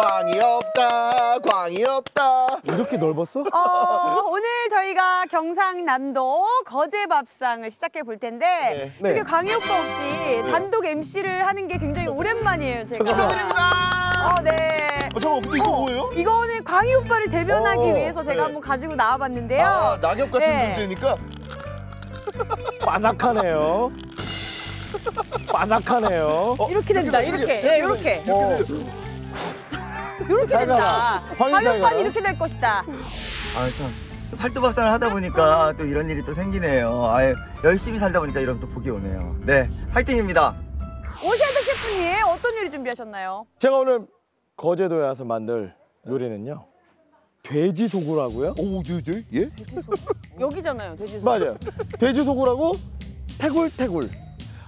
광이 없다 광이 없다 이렇게 넓었어? 어, 오늘 저희가 경상남도 거제밥상을 시작해 볼 텐데 네. 이렇게 광희 오빠 없이 단독 MC를 하는 게 굉장히 오랜만이에요, 제가. 축하드립니다 어, 네. 어, 잠깐만 근데 이거 어, 뭐예요? 이거는 광희 오빠를 대변하기 어, 위해서 제가 네. 한번 가지고 나와봤는데요. 아 낙엽 같은 네. 존재니까 바삭하네요. 바삭하네요. 어, 이렇게 된다, 이렇게. 예, 이렇게. 어, 이렇게 잘 된다. 가라. 광 잘 오빠는 가라. 이렇게 될 것이다. 아 참. 팔도박산을 하다 보니까 또 이런 일이 또 생기네요. 아 열심히 살다 보니까 이런 또 복이 오네요. 네, 파이팅입니다. 오시아드 셰프님, 어떤 요리 준비하셨나요? 제가 오늘 거제도에 와서 만들 요리는요. 돼지 소구라고요? 오 예? 예? 예? 여기잖아요, 돼지소. 맞아요. 돼지 소구라고 태굴태굴.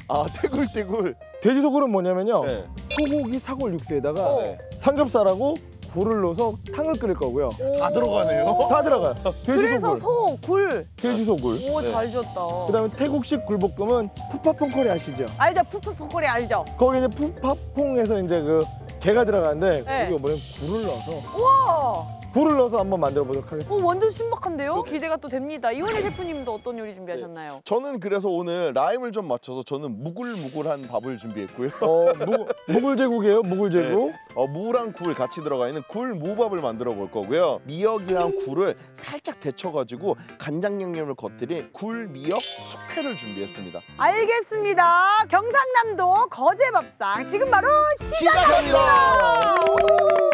아 태굴태굴 돼지 소굴은 뭐냐면요. 네. 소고기 사골 육수에다가 어. 삼겹살하고 굴을 넣어서 탕을 끓일 거고요. 다 들어가네요 다 들어가요. 돼지 그래서 소굴. 소, 굴. 돼지 소 굴. 오, 네. 잘 지었다. 그다음에 태국식 굴볶음은 푸파퐁 커리 아시죠? 알죠? 푸푸푸커리 알죠? 거기 이제 푸파퐁에서 이제 그 게가 들어가는데 네. 거기가 뭐냐면 굴을 넣어서 우와! 굴을 넣어서 한번 만들어 보도록 하겠습니다. 오, 완전 신박한데요? 기대가 또 됩니다. 이원일 셰프님도 어떤 요리 준비하셨나요? 저는 그래서 오늘 rhyme을 좀 맞춰서 저는 무글무글한 밥을 준비했고요 어, 무, 무굴제국이에요, 무굴제국. 어, 무랑 굴 같이 들어가 있는 굴 무밥을 만들어 볼 거고요. 미역이랑 굴을 살짝 데쳐가지고 간장 양념을 겉들인 굴 미역 숙회를 준비했습니다. 알겠습니다. 경상남도 거제밥상 지금 바로 시작합니다. 두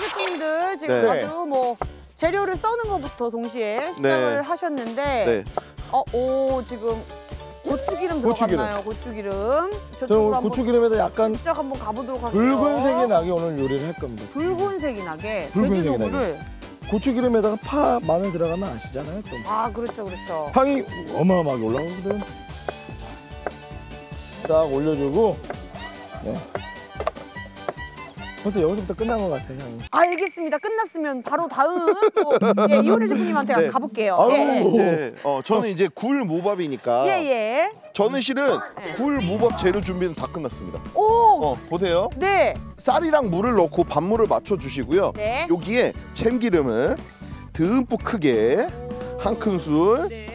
셰프님들 지금 네. 아주 뭐 재료를 써는 것부터 동시에 시작을 네. 하셨는데 네. 어, 오 지금 고추기름 고추기름. 들어갔나요? 고추기름. 저는 저쪽으로 오늘 한번 고추기름에다 약간 시작 한번 가보도록 할게요. 붉은색이 나게 오늘 요리를 할 겁니다. 붉은색이 나게 붉은색이 돼지소굴을 고추기름에다가 파, 마늘 들어가면 아시잖아요. 좀. 아 그렇죠 그렇죠. 향이 어마어마하게 올라오거든. 딱 올려주고. 네. 벌써 여기서부터 끝난 것 같아요, 향이. 알겠습니다. 끝났으면 바로 다음 또 예, 이효리 셰프님한테 네. 가볼게요. 아유. 예, 예. 이제 어, 저는 이제 굴 무밥이니까 예, 예. 저는 실은 굴 무밥 재료 준비는 다 끝났습니다. 오! 어, 보세요. 네. 쌀이랑 물을 넣고 밥물을 맞춰 주시고요. 네. 여기에 참기름을 듬뿍 크게 한 큰술 네.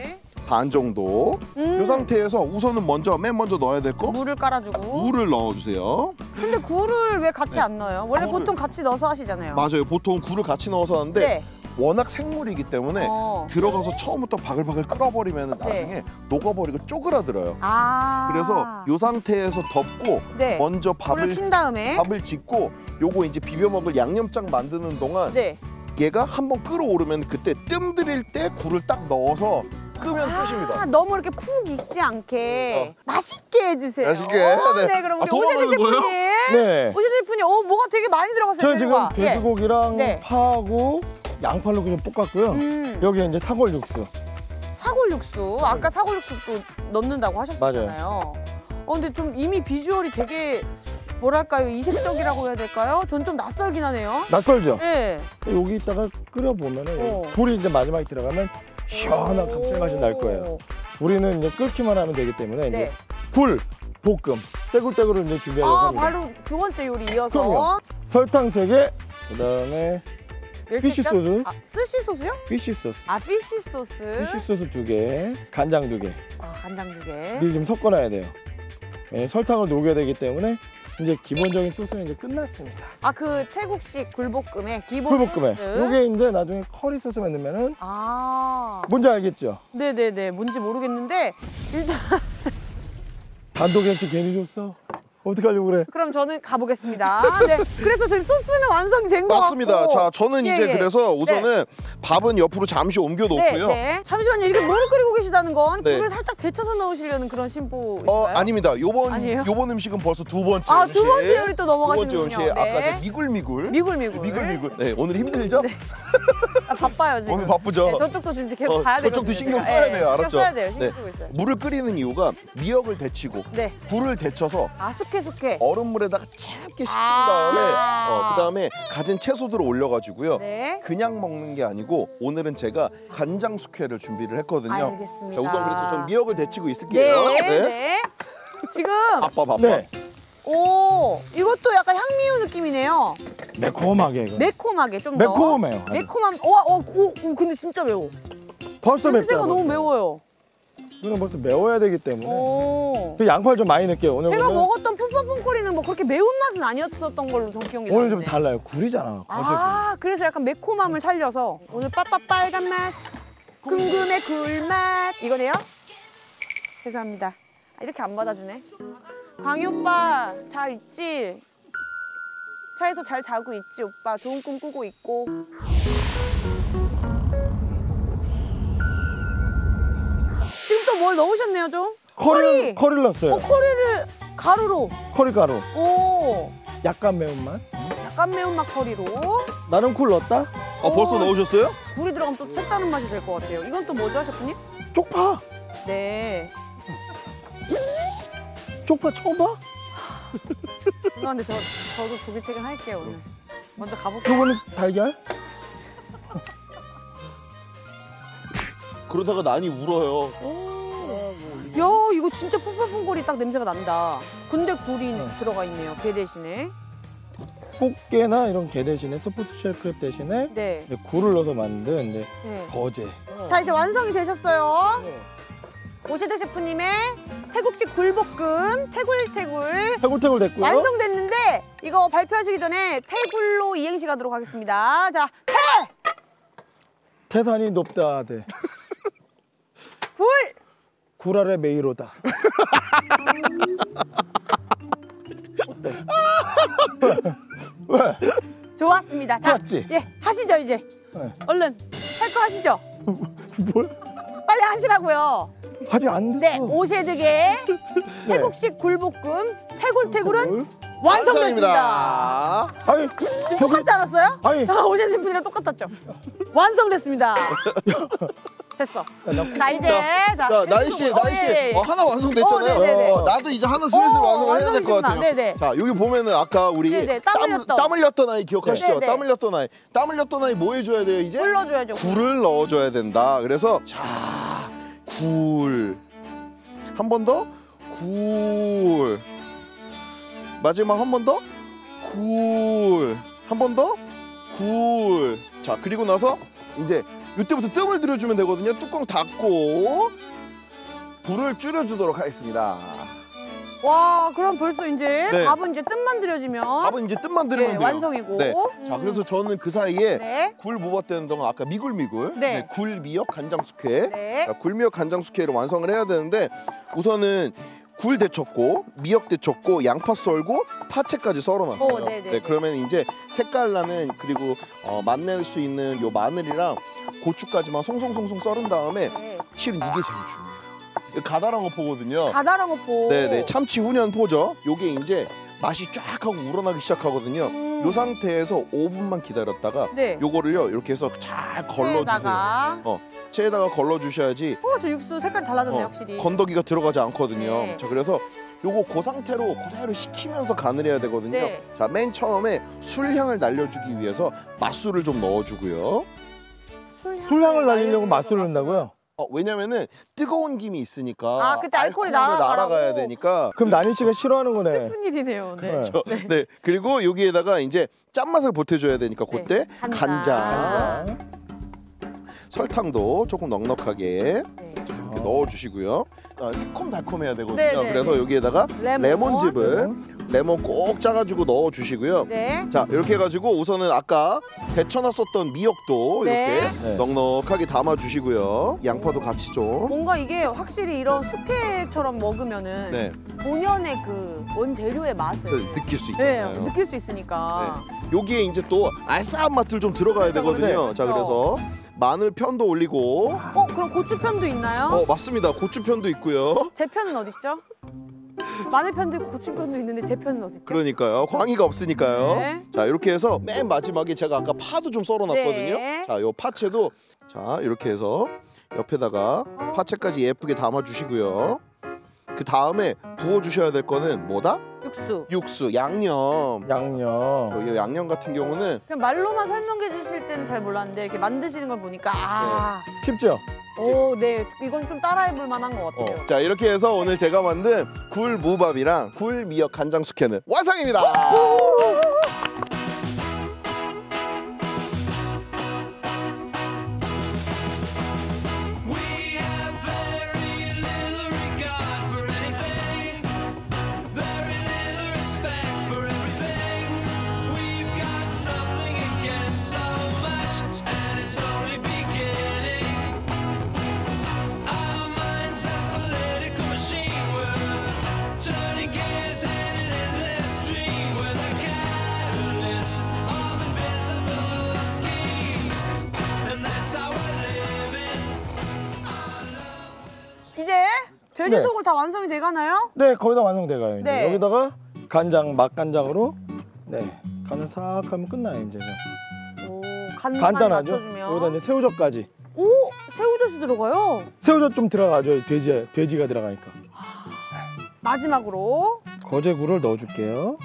반 정도. 음. 이 상태에서 우선은 먼저 맨 먼저 넣어야 될 거. 물을 깔아주고. 물을 넣어주세요. 근데 굴을 왜 같이 안 넣어요? 원래 굴을- 보통 같이 넣어서 하시잖아요. 맞아요. 보통 굴을 같이 넣어서 하는데 네. 워낙 생물이기 때문에 어. 들어가서 처음부터 바글바글 끓어버리면 나중에 녹아버리고 쪼그라들어요. 아. 그래서 이 상태에서 덮고 네. 먼저 밥을 킨 다음에. 밥을 짓고 요거 이제 비벼 먹을 양념장 만드는 동안 네. 얘가 한번 끓어오르면 그때 뜸 들일 때 굴을 딱 넣어서 끄면 아, 끝입니다. 너무 이렇게 푹 익지 않게 맛있게 해주세요. 맛있게, 어, 네. 네. 그럼 아, 우리 도망가는 오세드 셰프님. 네. 오세드 셰프님, 어, 뭐가 되게 많이 들어갔어요. 저는 지금. 예. 돼지고기랑 네. 파하고 양파를 그냥 볶았고요. 음. 여기에 이제 사골 육수. 사골 육수. 아까 사골 육수 또 넣는다고 하셨잖아요. 어, 근데 좀 이미 비주얼이 되게 뭐랄까요 이색적이라고 해야 될까요? 전 좀 낯설긴 하네요. 낯설죠? 네. 여기 있다가 끓여보면 은 어. 굴이 이제 마지막에 들어가면 시원한 감칠맛이 날 거예요. 우리는 이제 끓기만 하면 되기 때문에 네. 이제 굴, 볶음, 떼굴떼굴을 이제 준비하려고 아 합니다. 바로 두 번째 요리 이어서 그럼요. 설탕 세개 그다음에 fish? sauce. 아, 스시 소스요? fish sauce. 아 fish sauce. fish sauce 두 개, 간장 두 개. 아 간장 두 개. 미리 좀 섞어놔야 돼요. 예, 설탕을 녹여야 되기 때문에 이제 기본적인 소스는 이제 끝났습니다. 아 그 태국식 굴볶음의 기본 굴볶음에 소스. 이게 이제 나중에 커리 소스 만들면은 아 뭔지 알겠죠? 네네네 뭔지 모르겠는데 일단 단독 MC 괜히 줬어. 어떡하려고 그래? 그럼 저는 가보겠습니다. 네 그래서 지금 소스는 완성이 된것 같고 맞습니다. 자, 저는 예, 이제 예. 그래서 우선은 밥은 옆으로 잠시 옮겨 네, 놓고요. 네. 잠시만요. 이렇게 물을 끓이고 계시다는 건 네. 굴을 살짝 데쳐서 넣으시려는 그런 심보인가요? 어, 아닙니다. 요번 아니에요? 요번 음식은 벌써 두 번째 아, 음식. 두 번째 요리 또두 번째 넘어가시는군요. 음식. 네. 아까 제가 미굴미굴. 미굴미굴. 미굴미굴. 네, 오늘 힘들죠? 아, 바빠요 지금. 오늘 바쁘죠? 네, 저쪽도 지금 계속 어, 봐야 되거든요. 저쪽도 신경. 써야 네, 돼요. 알았죠? 신경 써야 돼요. 신경 네. 쓰고 있어요. 물을 끓이는 이유가 미역을 데치고 네. 굴을 데쳐서 아 숙회 숙회. 얼음물에다가 차갑게 식힌 아. 다음에 어, 그다음에 가진 채소들을 올려가지고요. 네. 그냥 먹는 게 아니고 오늘은 제가 간장 숙회를 준비를 했거든요. 알겠습니다. 자, 우선 그래서 전 미역을 데치고 있을게요. 네, 네. 지금 아빠 바빠. 네. 오 이것도 약간 향미유 느낌이네요. 매콤하게 이거. 매콤하게 좀 더. 매콤해요. 와, 어, 오, 오, 근데 진짜 매워. 벌써 맵다. 냄새가 너무 매워요. 이거는 벌써 매워야 되기 때문에. 오. 그 양파를 좀 많이 넣을게요. 오늘 제가 보면 먹었던 푸파퐁코리는 뭐 그렇게 매운 맛은 아니었던 걸로 전 기억이 오늘 좀. 달라요. 굴이잖아. 거실 아, 그래서 약간 매콤함을 살려서 오늘 빠빠 빨간 맛, 궁금해 굴맛 이거네요? 죄송합니다. 아, 이렇게 안 받아주네. 광희 오빠 잘 있지? 차에서 잘 자고 있지 오빠? 좋은 꿈 꾸고 있고. 뭘 넣으셨네요 좀? 커리 커리! 커리를 넣었어요. 어, 커리를 가루로. 커리 가루. 오, 약간 매운맛. 약간 매운맛 커리로. 나는 굴 넣었다. 아 벌써 넣으셨어요? 물이 들어가면 또 색다른 맛이 될 것 같아요. 이건 또 뭐죠, 셰프님? 쪽파. 네. 쪽파 처음 봐? 죄송한데 저 저도 조기 퇴근 할게요 오늘. 먼저 가볼게요. 요거는 달걀. 그러다가 난이 울어요. 야 이거 진짜 푸파퐁커리 딱 냄새가 난다. 근데 굴이 네. 들어가 있네요. 게 대신에. 꽃게나 이런 게 대신에 soft shell crab 대신에 네. 이제 굴을 넣어서 만든 이제 네. 거제. 자 이제 완성이 되셨어요. 네. 오세득 셰프님의 태국식 굴볶음 태굴태굴 태굴태굴 됐고요. 완성됐는데 이거 발표하시기 전에 태굴로 이행시 가도록 하겠습니다. 자 태! 태산이 높다. 네. 굴! 굴 아래 메이로다. 왜? 좋았습니다. 자, 좋았지? 예 하시죠 이제. 네. 얼른 할 거 하시죠. 뭘? 빨리 하시라고요. 아직 안 네, 됐어. 오셰드게 태국식 굴볶음 태굴태굴은 굴? 완성됐습니다. 아니, 지금 똑같지 않았어요? 아니. 오세득 셰프님이랑 똑같았죠? 완성됐습니다. 됐어. 자 이제 자, 자 나이 씨, 나이 씨, 어. 어, 하나 완성됐잖아요. 어, 네네네. 어, 나도 이제 하나 슬슬 오, 완성을 해야 될 것 완성이시구나. 같아요. 네네. 자 여기 보면은 아까 우리 네네, 땀 흘렸던. 땀 흘렸던 아이 기억하시죠? 네네. 땀 흘렸던 아이, 땀 흘렸던 아이 뭐 해줘야 돼요 이제? 불러줘야죠. 굴을 넣어줘야 된다. 그래서 자, 굴. 한 번 더. 굴. 마지막 한 번 더. 굴. 한 번 더. 굴. 자, 그리고 나서 이제 이때부터 뜸을 들여주면 되거든요. 뚜껑 닫고 불을 줄여주도록 하겠습니다. 와 그럼 벌써 이제 네. 밥은 이제 뜸만 들여지면 밥은 이제 뜸만 들으면 네, 돼요. 완성이고. 네. 음. 자, 그래서 저는 그 사이에 네. 굴 무밥되는 동안 아까 미굴미굴, 네. 굴 미역 간장 숙회, 네. 자, 굴 미역 간장 숙회를 완성을 해야 되는데 우선은 굴 데쳤고 미역 데쳤고 양파 썰고 파채까지 썰어놨어요. 오, 네네네. 그러면 이제 색깔 나는 그리고 어, 맛낼 수 있는 요 마늘이랑 고추까지만 송송송송 썰은 다음에 네. 실은 이게 제일 중요해요. 이거 가다랑어 포거든요. 가다랑어포. 네네 참치 훈연 포죠. 요게 이제 맛이 쫙 하고 우러나기 시작하거든요. 음. 요 상태에서 5분만 기다렸다가 네. 요거를요 이렇게 해서 잘 걸러주세요. 에다가 체에다가 걸러주셔야지 어 저 육수 색깔 달라졌네 어, 확실히. 건더기가 들어가지 않거든요. 네. 자 그래서 요거 그 상태로 그대로 식히면서 간을 해야 되거든요. 네. 자맨 처음에 술향을 날려주기 위해서 맛술을 좀 넣어주고요. 술향을, 술향을 날리려고 맛술을 넣는다고요? 어, 왜냐면은 뜨거운 김이 있으니까 아, 그때 알코올이. 날아가야 되니까. 그럼 나니 씨가 싫어하는 거네. 슬픈 일이네요. 네. 네. 저, 네. 그리고 여기에다가 이제 짠맛을 보태줘야 되니까 네. 그때 간장. 간장, 설탕도 조금 넉넉하게 네. 이렇게 넣어주시고요. 아, 새콤달콤해야 되거든요. 네, 네, 그래서 네. 여기에다가 레몬. 레몬 즙을 레몬 꼭 짜가지고 넣어주시고요. 네. 자 이렇게 해가지고 우선은 아까 데쳐놨었던 미역도 네. 이렇게 네. 넉넉하게 담아주시고요. 양파도 같이 좀. 뭔가 이게 확실히 이런 숙회처럼 먹으면은 네, 본연의 그 원재료의 맛을 그래서 느낄 수 네, 있잖아요. 느낄 수 있으니까. 여기에 이제 또 알싸한 맛들 좀 들어가야 그렇죠, 되거든요. 그렇죠. 자 그래서 마늘 편도 올리고. 어, 그럼 고추 편도 있나요? 어 맞습니다. 고추 편도 있고요. 제 편은 어딨죠? 마늘 편도 있고 고추 편도 있는데 제 편은 어딨죠? 그러니까요. 광희가 없으니까요. 네. 자 이렇게 해서 맨 마지막에 제가 아까 파도 좀 썰어놨거든요. 네. 자, 요 파채도 자 이렇게 해서 옆에다가 파채까지 예쁘게 담아주시고요. 그 다음에 부어주셔야 될 거는 뭐다? 육수. 육수, 양념. 양념. 이 양념 같은 경우는 그냥 말로만 설명해 주실 때는 잘 몰랐는데 이렇게 만드시는 걸 보니까 아, 쉽죠? 오, 네, 이건 좀 따라해 볼 만한 것 어, 같아요. 자 이렇게 해서 오늘 제가 만든 굴 무밥이랑 굴 미역 간장 숙회는 완성입니다. 돼지속을 다 완성이 돼가나요? 네, 거의 다 완성돼가요. 이제. 네. 여기다가 간장, 맛간장으로 네 간을 싹 하면 끝나요 이제. 오, 간 간단하죠. 맞춰주면. 여기다 이제 새우젓까지. 오, 새우젓이 들어가요. 새우젓 좀 들어가죠. 돼지 돼지가 들어가니까. 마지막으로 거제굴을 넣어줄게요.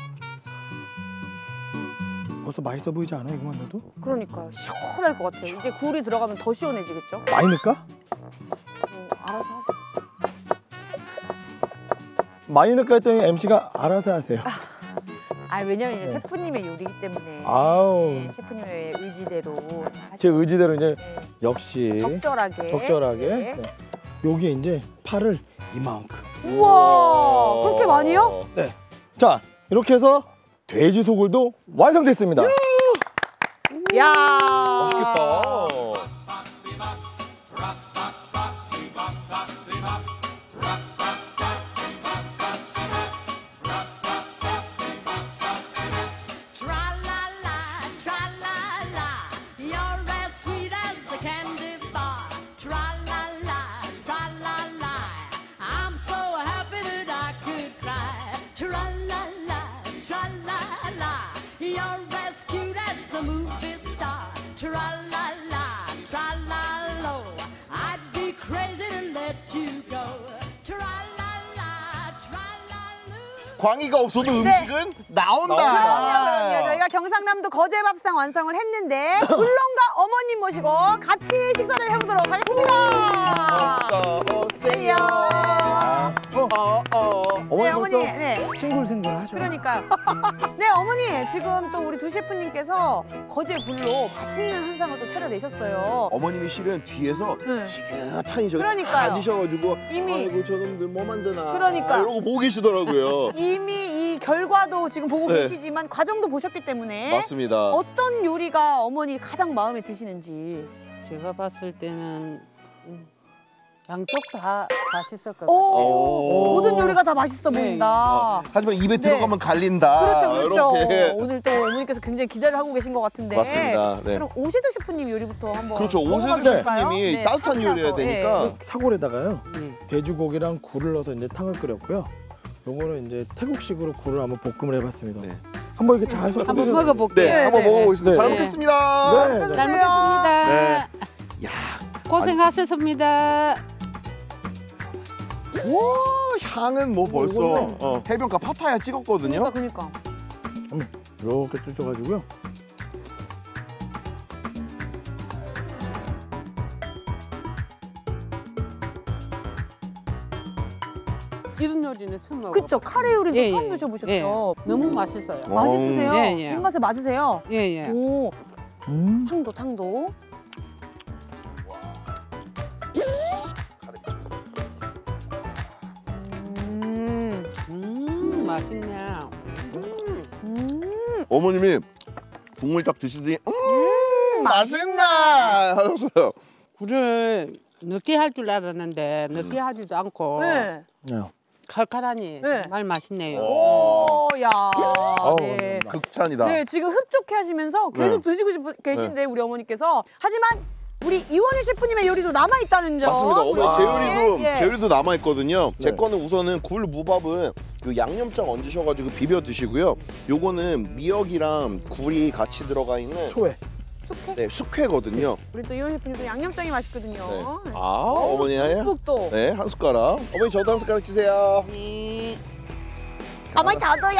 벌써 맛있어 보이지 않아요? 이거만 넣어도? 그러니까요. 시원할 것 같아요. 이제 굴이 들어가면 더 시원해지겠죠? 많이 넣을까? 어, 알아서 하세요. 많이 넣을까 했더니 MC가 알아서 하세요. 아 왜냐면 이제 네. 셰프님의 요리이기 때문에 아우 네, 셰프님의 의지대로 다제 의지대로 이제 네, 역시 적절하게 적절하게 네. 네. 여기 이제 파를 이만큼. 우와 그렇게 많이요? 네. 자 이렇게 해서 돼지 소굴도 완성됐습니다. 야 맛있겠다. 광희가 없어도 네. 음식은 나온다. 그럼요 저희가 경상남도 거제밥상 완성을 했는데 물론가 어머님 모시고 같이 식사를 해보도록 하겠습니다 어서 오세요. 어, 어, 어. 어 머니 네 벌써 어머니 네 싱글싱글 하셔. 그러니까요. 네 어머니 지금 또 우리 두 셰프님께서 거제 굴로 맛있는 한상을 또 차려내셨어요. 어머님이 실은 뒤에서 네. 지긋하니 저기 그러니까요. 앉으셔가지고 이미- 아이고 저놈들 뭐 만드나 그러니까. 이러고 보고 계시더라고요. 이미 이 결과도 지금 보고 네. 계시지만 과정도 보셨기 때문에 맞습니다. 어떤 요리가 어머니 가장 마음에 드시는지. 제가 봤을 때는 음, 양쪽 다 맛있을 것 오, 같아요. 오. 모든 요리가 다 맛있어 네. 보인다. 하지만 입에 네. 들어가면 갈린다. 그렇죠, 그렇죠. 이렇게. 오늘 또 어머니께서 굉장히 기대를 하고 계신 것 같은데. 맞습니다. 네. 그럼 오세드 셰프님 요리부터 한번. 그렇죠. 될까요? 셰프님이 네, 따뜻한. 요리해야 되니까. 예. 사골에다가요 네. 돼지고기랑 굴을 넣어서 이제 탕을 끓였고요. 요거는 이제 태국식으로 굴을 한번 볶음을 해봤습니다. 네. 한번 이렇게 잘 섞어. 한번 먹어볼게요. 네, 네, 한번 네, 먹어보겠습니다. 네. 잘 네. 먹겠습니다. 네. 잘. 먹겠습니다. 네. 야, 고생하셨습니다. 와 향은 뭐 벌써 어, 해변가 파타야 찍었거든요. 그러니까, 그러니까. 이렇게 뜯어가지고요. 이런 요리는 처음 먹어. 그쵸 카레 요리도 예, 처음 예. 드셔보셨죠? 예. 너무 맛있어요. 어. 맛있으세요? 예, 예. 입맛에 맞으세요? 예, 예. 오 음. 탕도 탕도. 맛있네. 음, 어머님이 국물 딱 드시더니 음 맛있나 하셨어요. 굴을 늦게 할 줄 알았는데 늦게 하지도 않고 네. 네. 칼칼하니 네. 정말 맛있네요. 오, 야, 네. 극찬이다. 네, 지금 흡족해 하시면서 계속 네. 드시고 싶 계신데 우리 어머니께서 하지만 우리 이원희 셰프님의 요리도 남아 있다는 점. 맞습니다. 우리 어머니 제 요리도 예. 제 요리도 남아 있거든요. 제 네. 거는 우선은 굴 무밥은 그 양념장 얹으셔가지고 비벼 드시고요. 요거는 미역이랑 굴이 같이 들어가 있는 초회. 숙회? 네 숙회거든요. 우리 또 이원희 셰프님도 양념장이 맛있거든요. 네. 아 어머니 네. 묵도. 네, 한 숟가락. 어머니 저도 한 숟가락 주세요. 네. 어머니 저도요.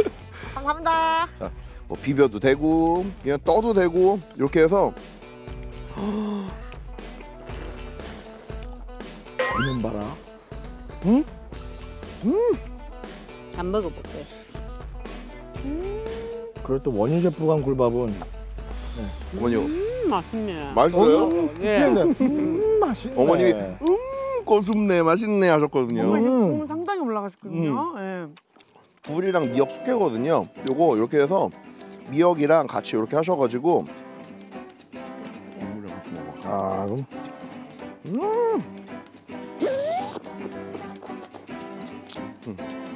감사합니다. 뭐 비벼도 되고 그냥 떠도 되고 이렇게 해서 이놈 봐라. 응? 안 먹어볼게요. 그리고 또 원희 셰프가 한 굴밥은 어머니 음, 맛있네. 맛있어요? 예. 음, 맛있네. 어머님이 음 고순네 맛있네 하셨거든요. 어머니 음. 상당히 올라가셨거든요. 예. 굴이랑 미역 숙회거든요. 요거 이렇게 해서 미역이랑 같이 이렇게 하셔가지고 먹어.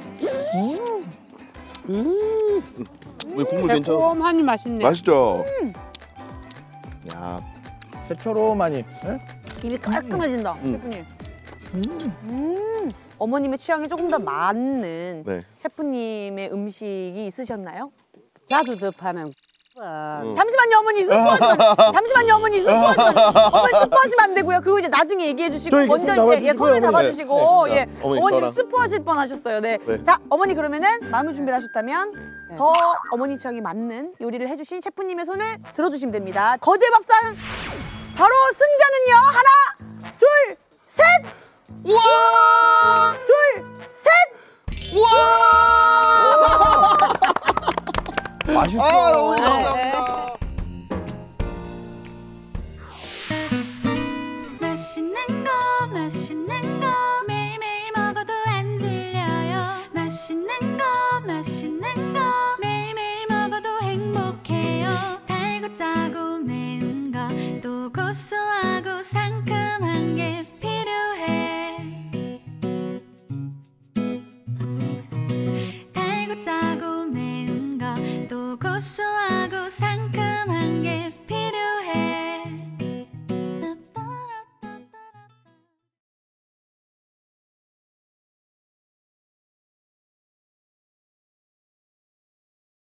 아 그럼 음, 우리 국물 괜찮아? 새콤하니 맛있네. 맛있죠? 야, 새초로많이. 네? 입이 깔끔해진다, 음. 셰프님. 음, 어머님의 취향에 조금 더 맞는 네. 셰프님의 음식이 있으셨나요? 자두도 파는 은 음. 잠시만요 어머니 스포하시면 잠시만요 어머니 스포하시면 어머니 스포하시면 안 되고요. 그거 이제 나중에 얘기해 저 주시고 먼저 좀 이제 예, 손을 잡아주시고 네. 예. 자, 어머니 어머니 지금. 스포하실 뻔하셨어요. 네. 네. 자 어머니 그러면은 마음의 준비를 하셨다면 네. 더 어머니 취향에 맞는 요리를 해주신 셰프님의 손을 들어주시면 됩니다. 거제밥상 바로 승자는요. 하나 둘셋! 우와! 둘셋! 우와 맛있어. 아, 너무 네, 네.